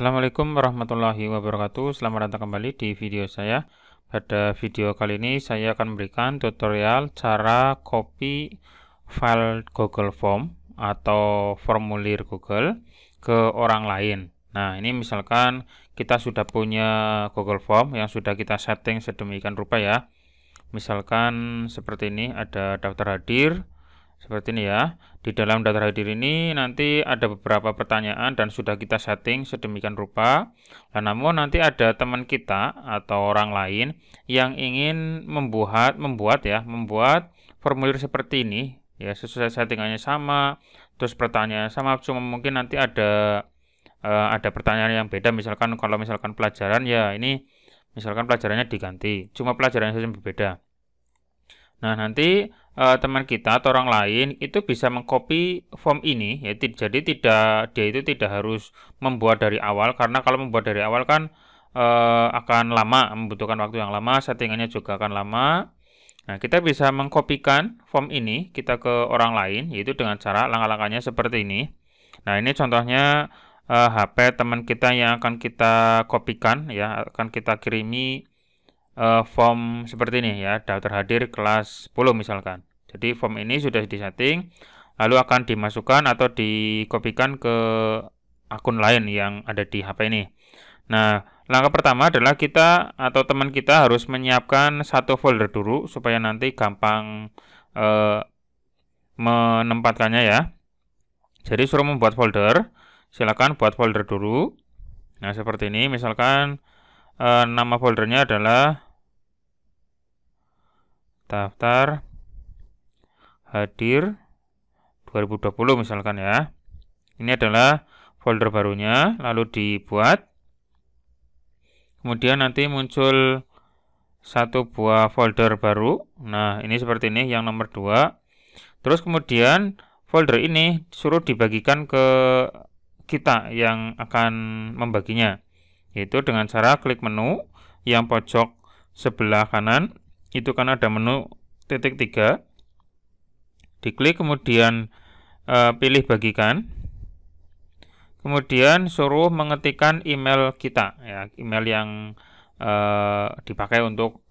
Assalamualaikum warahmatullahi wabarakatuh. Selamat datang kembali di video saya. Pada video kali ini saya akan memberikan tutorial cara copy file Google Form atau formulir Google ke orang lain. Nah ini misalkan kita sudah punya Google Form yang sudah kita setting sedemikian rupa ya. Misalkan seperti ini ada daftar hadir seperti ini ya. Di dalam daftar hadir ini nanti ada beberapa pertanyaan dan sudah kita setting sedemikian rupa. Nah, namun nanti ada teman kita atau orang lain yang ingin membuat membuat ya, membuat formulir seperti ini ya sesuai settingannya sama, terus pertanyaan sama cuma mungkin nanti ada uh, ada pertanyaan yang beda misalkan kalau misalkan pelajaran ya ini misalkan pelajarannya diganti, cuma pelajarannya saja berbeda. Nah, nanti uh, teman kita atau orang lain itu bisa mengcopy form ini ya jadi tidak dia itu tidak harus membuat dari awal karena kalau membuat dari awal kan uh, akan lama membutuhkan waktu yang lama settingannya juga akan lama. Nah kita bisa mengkopikan form ini kita ke orang lain yaitu dengan cara langkah-langkahnya seperti ini. Nah ini contohnya uh, eh, HP teman kita yang akan kita kopikan ya akan kita kirimi uh, form seperti ini ya, daftar hadir kelas 10 misalkan. Jadi form ini sudah disetting, lalu akan dimasukkan atau dikopikan ke akun lain yang ada di HP ini. Nah, langkah pertama adalah kita atau teman kita harus menyiapkan satu folder dulu supaya nanti gampang uh, menempatkannya ya. Jadi suruh membuat folder, silakan buat folder dulu. Nah, seperti ini misalkan uh, nama foldernya adalah daftar hadir 2020 misalkan ya. Ini adalah folder barunya, lalu dibuat. Kemudian nanti muncul satu buah folder baru. Nah, ini seperti ini yang nomor 2. Terus kemudian folder ini suruh dibagikan ke kita yang akan membaginya. Yaitu dengan cara klik menu yang pojok sebelah kanan. Itu kan ada menu titik tiga. Diklik kemudian e, pilih bagikan. Kemudian suruh mengetikkan email kita. Ya email yang e, dipakai untuk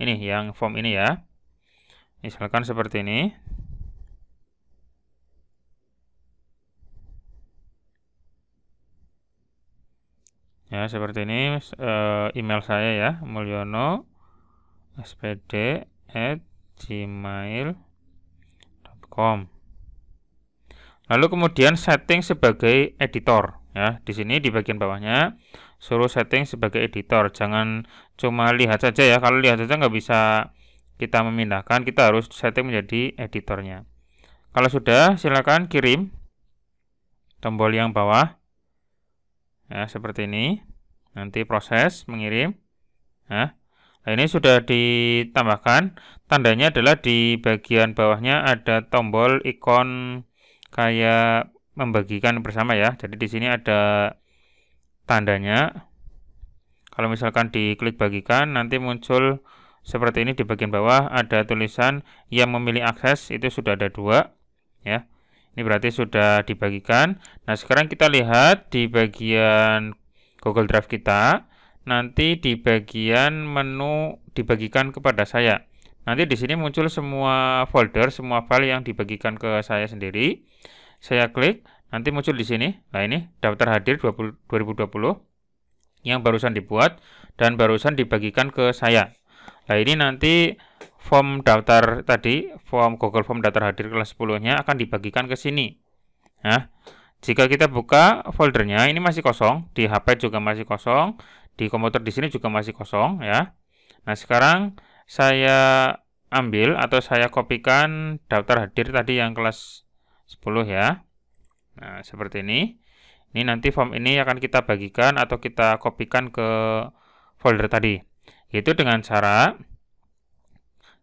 ini yang form ini ya. Misalkan seperti ini ya seperti ini e, email saya ya Mulyono spd at gmail.com lalu kemudian setting sebagai editor ya. Di sini di bagian bawahnya suruh setting sebagai editor. Jangan cuma lihat saja ya. Kalau lihat saja nggak bisa kita memindahkan kita harus setting menjadi editornya. Kalau sudah silakan kirim tombol yang bawah ya seperti ini nanti proses mengirim ya Nah, ini sudah ditambahkan. Tandanya adalah di bagian bawahnya ada tombol ikon kayak membagikan bersama ya. Jadi di sini ada tandanya. Kalau misalkan diklik bagikan, nanti muncul seperti ini di bagian bawah ada tulisan yang memilih akses itu sudah ada dua ya. Ini berarti sudah dibagikan. Nah, sekarang kita lihat di bagian Google Drive kita nanti di bagian menu dibagikan kepada saya. Nanti di sini muncul semua folder, semua file yang dibagikan ke saya sendiri. Saya klik, nanti muncul di sini. Nah ini daftar hadir 20, 2020 yang barusan dibuat dan barusan dibagikan ke saya. Nah ini nanti form daftar tadi, form Google Form daftar hadir kelas 10-nya akan dibagikan ke sini. Nah, jika kita buka foldernya, ini masih kosong, di HP juga masih kosong, di komputer di sini juga masih kosong ya. Nah, sekarang saya ambil atau saya kopikan daftar hadir tadi yang kelas 10 ya. Nah, seperti ini. Ini nanti form ini akan kita bagikan atau kita kopikan ke folder tadi. Yaitu dengan cara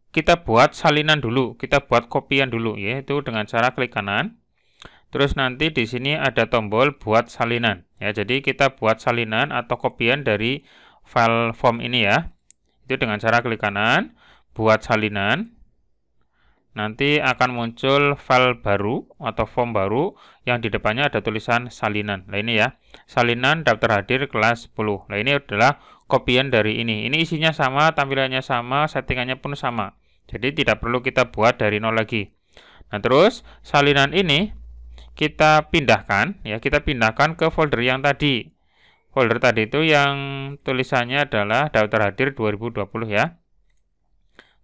kita buat salinan dulu, kita buat kopian dulu yaitu dengan cara klik kanan Terus nanti di sini ada tombol buat salinan. Ya, jadi kita buat salinan atau kopian dari file form ini ya. Itu dengan cara klik kanan, buat salinan. nanti akan muncul file baru atau form baru yang di depannya ada tulisan salinan. Nah ini ya, salinan daftar hadir kelas 10. Nah ini adalah kopian dari ini. Ini isinya sama, tampilannya sama, settingannya pun sama. Jadi tidak perlu kita buat dari nol lagi. Nah terus salinan ini kita pindahkan, ya kita pindahkan ke folder yang tadi. Folder tadi itu yang tulisannya adalah daftar hadir 2020 ya.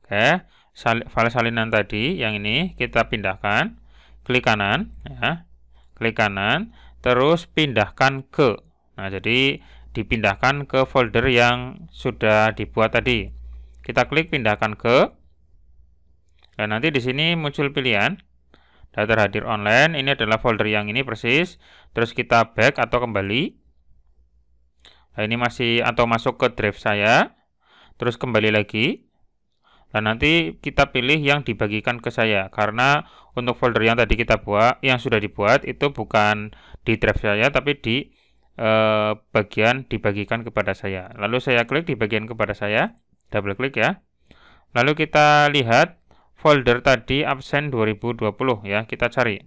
Oke, sal file salinan tadi yang ini kita pindahkan klik kanan ya klik kanan terus pindahkan ke nah jadi dipindahkan ke folder yang sudah dibuat tadi kita klik pindahkan ke dan nanti di sini muncul pilihan. Daftar hadir online. Ini adalah folder yang ini persis. Terus kita back atau kembali. Nah ini masih atau masuk ke drive saya. Terus kembali lagi. Dan nanti kita pilih yang dibagikan ke saya. Karena untuk folder yang tadi kita buat yang sudah dibuat itu bukan di drive saya tapi di eh, bagian dibagikan kepada saya. Lalu saya klik di bagian kepada saya. Double klik ya. Lalu kita lihat folder tadi absen 2020 ya kita cari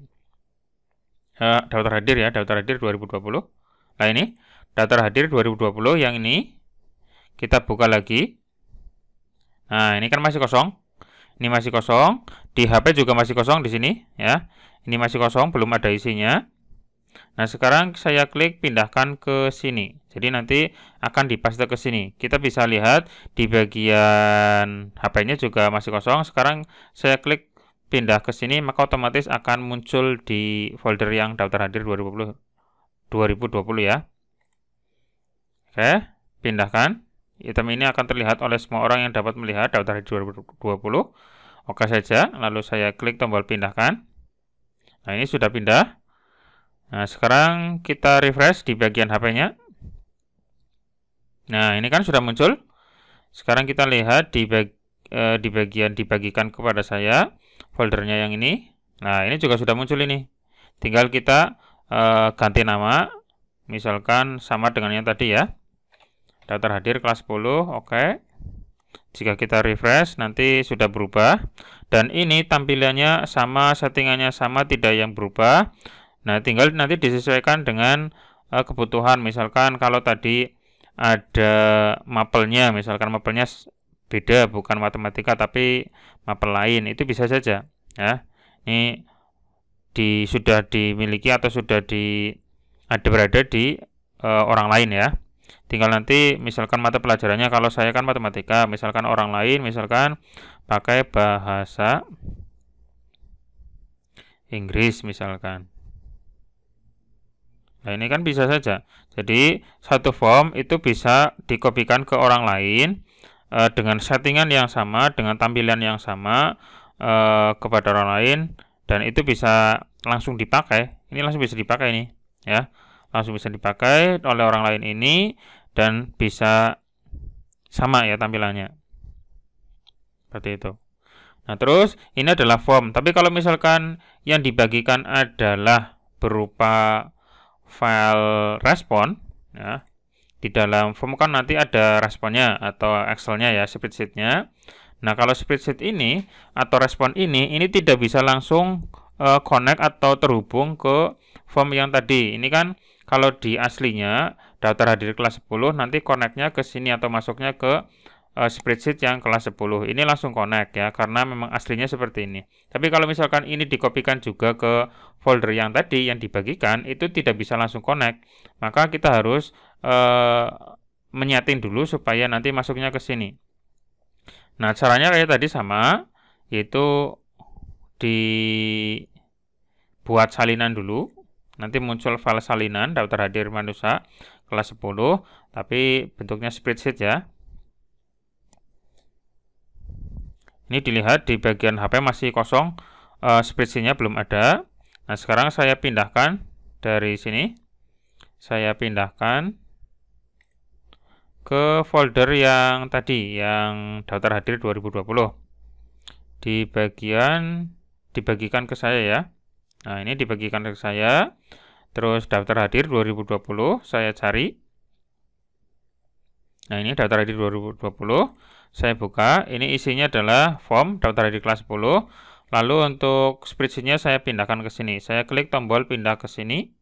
eh, daftar hadir ya daftar hadir 2020 nah ini daftar hadir 2020 yang ini kita buka lagi Nah, ini kan masih kosong. Ini masih kosong. Di HP juga masih kosong di sini, ya. Ini masih kosong, belum ada isinya. Nah, sekarang saya klik pindahkan ke sini. Jadi nanti akan dipaste ke sini. Kita bisa lihat di bagian HP-nya juga masih kosong. Sekarang saya klik pindah ke sini, maka otomatis akan muncul di folder yang daftar hadir 2020 2020 ya. Oke, pindahkan. Item ini akan terlihat oleh semua orang yang dapat melihat daftar hadir 2020. Oke saja, lalu saya klik tombol pindahkan. Nah, ini sudah pindah. Nah, sekarang kita refresh di bagian HP-nya. Nah, ini kan sudah muncul. Sekarang kita lihat di, bag, eh, di bagian dibagikan kepada saya foldernya yang ini. Nah, ini juga sudah muncul ini. Tinggal kita eh, ganti nama, misalkan sama dengan yang tadi ya daftar hadir kelas 10 oke okay. jika kita refresh nanti sudah berubah dan ini tampilannya sama settingannya sama tidak yang berubah nah tinggal nanti disesuaikan dengan uh, kebutuhan. Misalkan kalau tadi ada mapelnya misalkan mapelnya beda bukan matematika tapi mapel lain itu bisa saja ya. Ini di sudah dimiliki atau sudah di ada berada di uh, orang lain ya. Tinggal nanti misalkan mata pelajarannya kalau saya kan matematika misalkan orang lain misalkan pakai bahasa Inggris misalkan nah ini kan bisa saja jadi satu form itu bisa dikopikan ke orang lain eh, dengan settingan yang sama dengan tampilan yang sama eh, kepada orang lain dan itu bisa langsung dipakai ini langsung bisa dipakai nih ya langsung bisa dipakai oleh orang lain ini dan bisa sama ya tampilannya. Seperti itu. Nah, terus ini adalah form. Tapi kalau misalkan yang dibagikan adalah berupa file respon, ya, di dalam form kan nanti ada responnya atau Excelnya ya, spreadsheetnya. Nah, kalau spreadsheet ini atau respon ini, ini tidak bisa langsung uh, connect atau terhubung ke form yang tadi. Ini kan kalau di aslinya daftar hadir kelas 10 nanti connectnya ke sini atau masuknya ke uh, spreadsheet yang kelas 10 ini langsung connect ya karena memang aslinya seperti ini. Tapi kalau misalkan ini dikopikan juga ke folder yang tadi yang dibagikan itu tidak bisa langsung connect. Maka kita harus uh, menyatin dulu supaya nanti masuknya ke sini. Nah caranya kayak tadi sama yaitu dibuat salinan dulu. Nanti muncul file salinan daftar hadir manusia kelas 10 tapi bentuknya spreadsheet ya ini dilihat di bagian HP masih kosong uh, spreadsheetnya belum ada nah sekarang saya pindahkan dari sini saya pindahkan ke folder yang tadi yang daftar hadir 2020 di bagian dibagikan ke saya ya Nah, ini dibagikan ke saya. Terus daftar hadir 2020 saya cari. Nah, ini daftar hadir 2020. Saya buka. Ini isinya adalah form daftar hadir kelas 10. Lalu untuk spreadsheetnya saya pindahkan ke sini. Saya klik tombol pindah ke sini.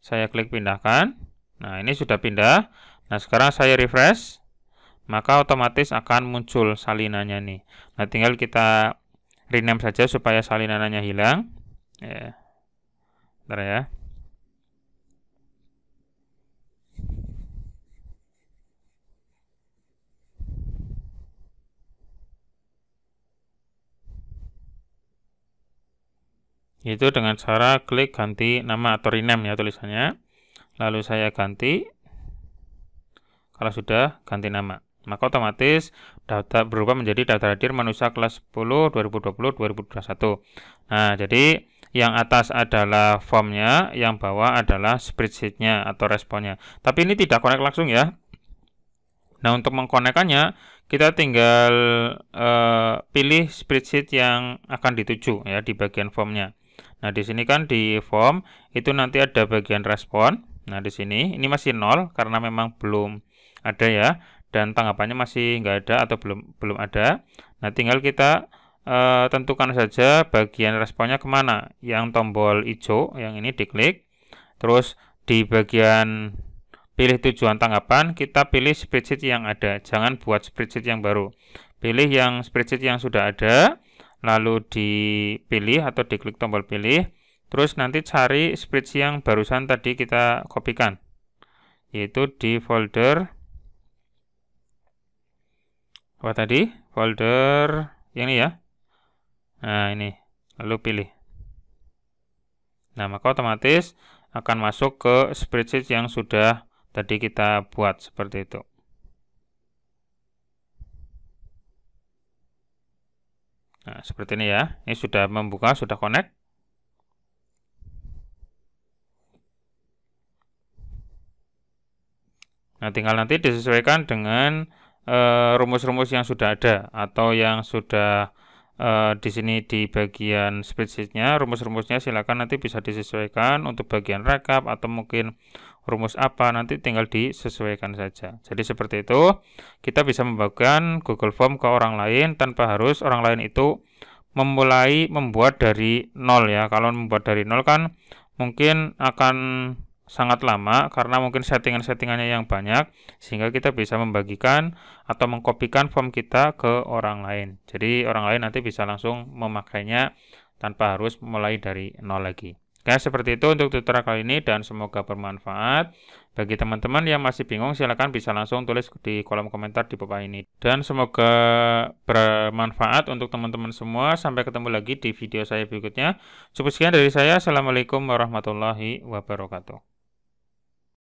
Saya klik pindahkan. Nah, ini sudah pindah. Nah, sekarang saya refresh. Maka otomatis akan muncul salinannya nih. Nah, tinggal kita rename saja supaya salinannya hilang. Ya. Bentar ya. Itu dengan cara klik ganti nama atau rename ya tulisannya. Lalu saya ganti. Kalau sudah ganti nama. Maka otomatis data berubah menjadi daftar hadir manusia kelas 10 2020 2021 nah jadi yang atas adalah formnya yang bawah adalah spreadsheetnya atau responnya. Tapi ini tidak connect langsung ya. Nah untuk mengkonekkannya kita tinggal uh, pilih spreadsheet yang akan dituju ya di bagian formnya Nah, di sini kan di form itu nanti ada bagian respon. Nah, di sini ini masih nol karena memang belum ada ya dan tanggapannya masih nggak ada atau belum belum ada. Nah, tinggal kita uh, tentukan saja bagian responnya ke mana. Yang tombol hijau yang ini diklik. Terus di bagian pilih tujuan tanggapan, kita pilih spreadsheet yang ada. Jangan buat spreadsheet yang baru. Pilih yang spreadsheet yang sudah ada lalu dipilih atau diklik tombol pilih. Terus nanti cari spreadsheet yang barusan tadi kita kopikan yaitu di folder apa tadi? Folder yang ini ya. Nah ini. Lalu pilih. Nah maka otomatis akan masuk ke spreadsheet yang sudah tadi kita buat seperti itu Nah, seperti ini ya. Ini sudah membuka, sudah connect. Nah, tinggal nanti disesuaikan dengan eh, rumus-rumus yang sudah ada atau yang sudah uh, di sini di bagian spreadsheetnya rumus-rumusnya silakan nanti bisa disesuaikan untuk bagian rekap atau mungkin rumus apa nanti tinggal disesuaikan saja. Jadi seperti itu kita bisa membagikan Google Form ke orang lain tanpa harus orang lain itu memulai membuat dari nol ya. Kalau membuat dari nol kan mungkin akan sangat lama karena mungkin settingan-settingannya yang banyak sehingga kita bisa membagikan atau mengkopikan form kita ke orang lain. Jadi orang lain nanti bisa langsung memakainya tanpa harus mulai dari nol lagi. Oke, seperti itu untuk tutorial kali ini dan semoga bermanfaat. Bagi teman-teman yang masih bingung, silahkan bisa langsung tulis di kolom komentar di bawah ini. Dan semoga bermanfaat untuk teman-teman semua. Sampai ketemu lagi di video saya berikutnya. Cukup sekian dari saya. Assalamualaikum warahmatullahi wabarakatuh.